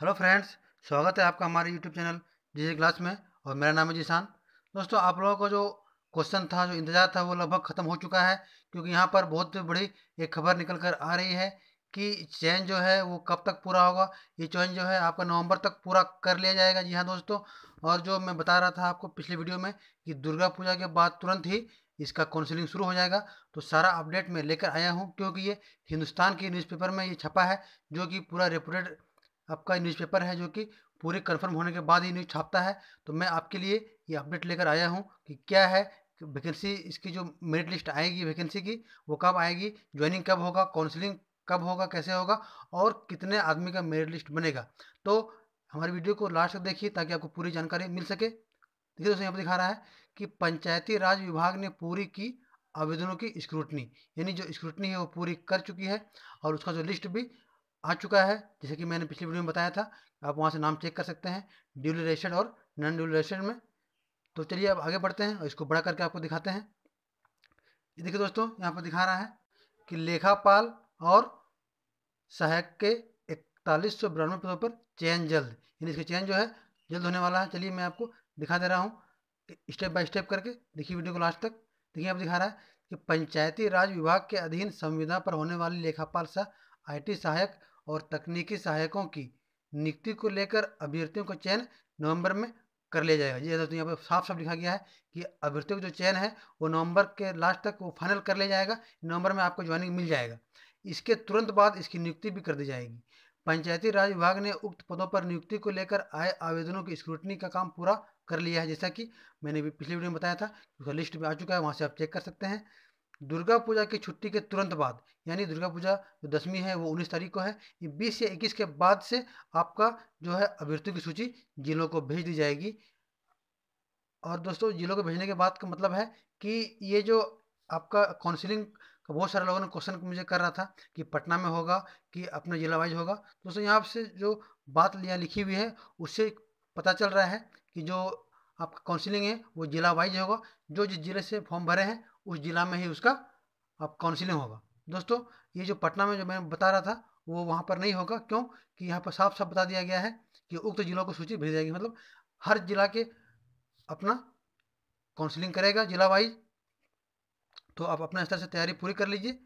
Hello friends, स्वागत है आपका हमारे यूट्यूब चैनल जी क्लास में और मेरा नाम है जीशान। दोस्तों, आप लोगों को जो क्वेश्चन था, जो इंतज़ार था, वो लगभग ख़त्म हो चुका है क्योंकि यहाँ पर बहुत बड़ी एक खबर निकल कर आ रही है कि चयन जो है, वो कब तक पूरा होगा? ये चयन जो है, आपका नवंबर तक पूरा कर लिया जाएगा। जी हाँ दोस्तों, और जो मैं बता रहा था आपको पिछले वीडियो में कि दुर्गा पूजा के बाद तुरंत ही इसका काउंसलिंग शुरू हो जाएगा। तो सारा अपडेट मैं लेकर आया हूँ क्योंकि ये हिंदुस्तान की न्यूज़पेपर में ये छपा है, जो कि पूरा रेपुटेड आपका न्यूज़पेपर है जो कि पूरे कन्फर्म होने के बाद ही न्यूज़ छापता है। तो मैं आपके लिए ये अपडेट लेकर आया हूँ कि क्या है वैकेंसी इसकी जो मेरिट लिस्ट आएगी वैकेंसी की, वो कब आएगी ज्वाइनिंग कब होगा काउंसलिंग कब होगा, कैसे होगा और कितने आदमी का मेरिट लिस्ट बनेगा। तो हमारी वीडियो को लास्ट तक देखिए ताकि आपको पूरी जानकारी मिल सके। देखिए दोस्तों, यहाँ पर दिखा रहा है कि पंचायती राज विभाग ने पूरी की आवेदनों की स्क्रूटनी यानी जो स्क्रूटनी है वो पूरी कर चुकी है और उसका जो लिस्ट भी आ चुका है। जैसे कि मैंने पिछली वीडियो में बताया था, आप वहाँ से नाम चेक कर सकते हैं ड्यूलेशन और नॉन ड्यूलेशन में। तो चलिए अब आगे बढ़ते हैं और इसको बड़ा करके आपको दिखाते हैं। देखिए दोस्तों, यहाँ पर दिखा रहा है कि लेखापाल और सहायक के इकतालीस सौ बिरानवे पदों पर चयन जल्द। यानी इसका चयन जो है, जल्द होने वाला है। चलिए मैं आपको दिखा दे रहा हूँ, स्टेप बाय स्टेप करके। देखिए वीडियो को लास्ट तक। देखिए आप दिखा रहा है कि पंचायती राज विभाग के अधीन संविदा पर होने वाली लेखापाल सह आईटी सहायक और तकनीकी सहायकों की नियुक्ति को लेकर अभ्यर्थियों का चयन नवंबर में कर लिया जाएगा। ये दोस्तों, यहाँ पर साफ़ साफ़ लिखा गया है कि अभ्यर्थियों का जो चयन है, वो नवंबर के लास्ट तक वो फाइनल कर लिया जाएगा। नवंबर में आपको ज्वाइनिंग मिल जाएगा। इसके तुरंत बाद इसकी नियुक्ति भी कर दी जाएगी। पंचायती राज विभाग ने उक्त पदों पर नियुक्ति को लेकर आए आवेदनों की स्क्रूटनी का काम पूरा कर लिया है। जैसा कि मैंने भी पिछली वीडियो में बताया था उसका लिस्ट में आ चुका है, वहाँ से आप चेक कर सकते हैं। दुर्गा पूजा की छुट्टी के तुरंत बाद, यानी दुर्गा पूजा जो दसवीं है, वो उन्नीस तारीख को है। ये बीस या इक्कीस के बाद से आपका जो है अभ्यर्थियों की सूची जिलों को भेज दी जाएगी। और दोस्तों, जिलों को भेजने के बाद का मतलब है कि ये जो आपका काउंसिलिंग का बहुत सारे लोगों ने क्वेश्चन मुझे कर रहा था कि पटना में होगा, कि अपना जिला वाइज होगा। दोस्तों, यहाँ से जो बात यहाँ लिखी हुई है, उससे पता चल रहा है कि जो आपका काउंसिलिंग है, वो जिला वाइज होगा। जो जिस ज़िले से फॉर्म भरे हैं उस जिला में ही उसका अब काउंसिलिंग होगा। दोस्तों, ये जो पटना में जो मैं बता रहा था, वो वहाँ पर नहीं होगा। क्यों? कि यहाँ पर साफ़ साफ़ बता दिया गया है कि उक्त जिलों को सूची भेज जाएगी मतलब हर जिला के अपना काउंसलिंग करेगा जिला वाइज तो आप अपने स्तर से तैयारी पूरी कर लीजिए।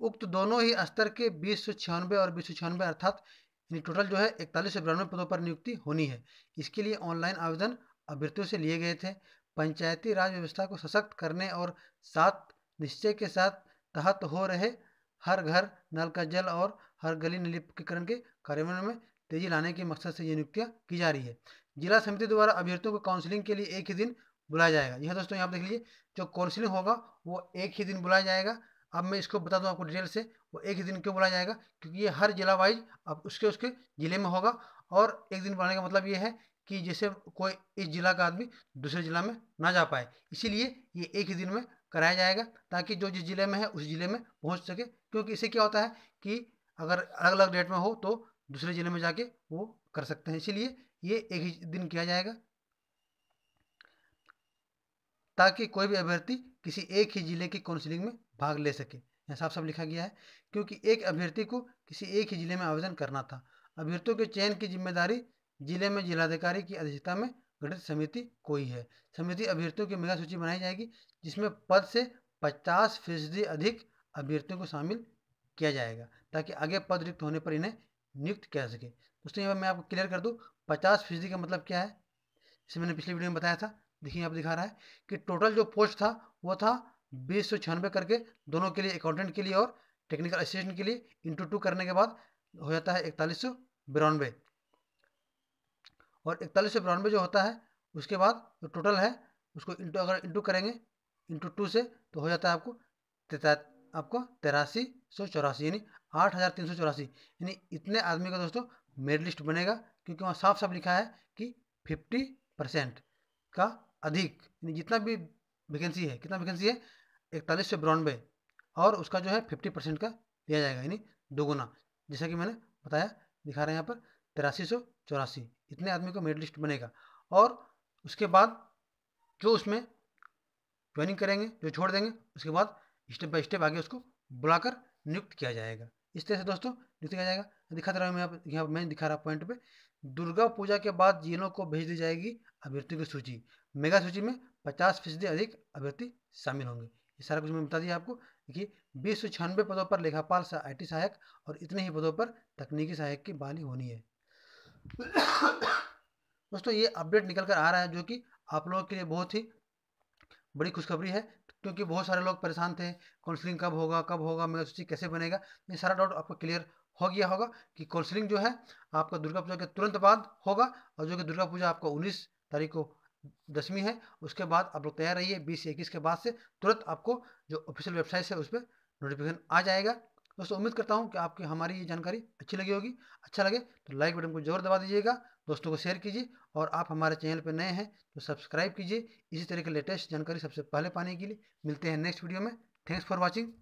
उक्त दोनों ही स्तर के बीस सौ छियानवे और बीस सौ छियानवे अर्थात टोटल जो है इकतालीस सौ बिरानवे पदों पर नियुक्ति होनी है। इसके लिए ऑनलाइन आवेदन अभ्यर्थियों से लिए गए थे। पंचायती राज व्यवस्था को सशक्त करने और सात निश्चय के साथ तहत हो रहे हर घर, नल का जल और हर गली नलीकरण के कार्यान्वयन में तेज़ी लाने के मकसद से ये नियुक्तियाँ की जा रही है। जिला समिति द्वारा अभ्यर्थियों को काउंसलिंग के लिए एक ही दिन बुलाया जाएगा। यह दोस्तों यहाँ देख लीजिए, जो काउंसलिंग होगा, वो एक ही दिन बुलाया जाएगा। अब मैं इसको बता दूँ आपको डिटेल से, वो एक ही दिन क्यों बुलाया जाएगा? क्योंकि ये हर जिला वाइज अब उसके उसके ज़िले में होगा और एक दिन बुलाने का मतलब ये है कि जैसे कोई इस जिला का आदमी दूसरे जिला में ना जा पाए। इसीलिए ये एक ही दिन में कराया जाएगा, ताकि जो जिस ज़िले में है, उस ज़िले में पहुँच सके। क्योंकि इससे क्या होता है कि अगर अलग अलग डेट में हो तो दूसरे ज़िले में जाके वो कर सकते हैं। इसीलिए ये एक ही दिन किया जाएगा। ताकि कोई भी अभ्यर्थी किसी एक ही ज़िले की काउंसिलिंग में भाग ले सके। यहाँ साफ़ साफ़ लिखा गया है, क्योंकि एक अभ्यर्थी को किसी एक ही ज़िले में आवेदन करना था। अभ्यर्थियों के चयन की ज़िम्मेदारी ज़िले में जिलाधिकारी की अध्यक्षता में गठित समिति कोई है। समिति अभ्यर्थियों की मेगा सूची बनाई जाएगी, जिसमें पद से पचास फ़ीसदी अधिक अभ्यर्थियों को शामिल किया जाएगा, ताकि आगे पद रिक्त होने पर इन्हें नियुक्त किया सके। दोस्तों, यहाँ मैं आपको क्लियर कर दूँ, पचास फ़ीसदी का मतलब क्या है? जैसे मैंने पिछली वीडियो में बताया था, देखिए आप दिखा रहा है कि टोटल जो पोस्ट था, वो था बीस सौ छियानवे करके, दोनों के लिए अकाउंटेंट के लिए और टेक्निकल असिस्टेंट के लिए। इंटू टू करने के बाद हो जाता है इकतालीस सौ बिरानवे। और इकतालीस सौ बिरानवे जो होता है, उसके बाद जो टोटल है, उसको इंटू अगर इंटू करेंगे इंटू टू से तो हो जाता है आपको आपको तिरासी सौ चौरासी, यानी आठ हज़ार तीन सौ चौरासी। यानी इतने आदमी का दोस्तों, मेरिट लिस्ट बनेगा, क्योंकि वहाँ साफ़ साफ़ लिखा है कि फिफ्टी परसेंट का अधिक, यानी जितना भी वैकेंसी है, कितना वैकेंसी है? इकतालीस सौ बिरानवे और उसका जो है फिफ्टी परसेंट का लिया जाएगा, यानी दोगुना। जैसा कि मैंने बताया, दिखा रहे हैं यहाँ पर, तिरासी सौ चौरासी। इतने आदमी को मेरिट लिस्ट बनेगा। और उसके बाद जो उसमें ज्वाइनिंग करेंगे, जो छोड़ देंगे, उसके बाद स्टेप बाय स्टेप आगे उसको बुलाकर नियुक्त किया जाएगा। इस तरह से दोस्तों नियुक्त किया जाएगा। दिखाता रहा हूँ, मैं यहाँ मैं दिखा रहा पॉइंट पे। दुर्गा पूजा के बाद जिलों को भेज दी जाएगी अभ्यर्थियों की सूची। मेगा सूची में पचास फ़ीसदी अधिक अभ्यर्थी शामिल होंगे। ये सारा कुछ मैं बता दिया आपको। देखिए, बीस सौ छियानवे पदों पर लेखापाल आई टी सहायक और इतने ही पदों पर तकनीकी सहायक की बहाली होनी है। दोस्तों, ये अपडेट निकल कर आ रहा है जो कि आप लोगों के लिए बहुत ही बड़ी खुशखबरी है, क्योंकि बहुत सारे लोग परेशान थे काउंसलिंग कब होगा कब होगा मेगा सूची कैसे बनेगा, ये सारा डाउट आपको क्लियर हो गया होगा कि काउंसलिंग जो है आपका दुर्गा पूजा के तुरंत बाद होगा और जो कि दुर्गा पूजा आपका उन्नीस तारीख को दसवीं है, उसके बाद आप लोग तैयार रहिए, बीस इक्कीस के बाद से तुरंत आपको जो ऑफिशियल वेबसाइट है उस पर नोटिफिकेशन आ जाएगा। दोस्तों उम्मीद करता हूँ कि आपकी हमारी ये जानकारी अच्छी लगी होगी। अच्छा लगे तो लाइक बटन को ज़रूर दबा दीजिएगा, दोस्तों को शेयर कीजिए और आप हमारे चैनल पर नए हैं तो सब्सक्राइब कीजिए। इसी तरह की लेटेस्ट जानकारी सबसे पहले पाने के लिए मिलते हैं नेक्स्ट वीडियो में। Thanks for watching.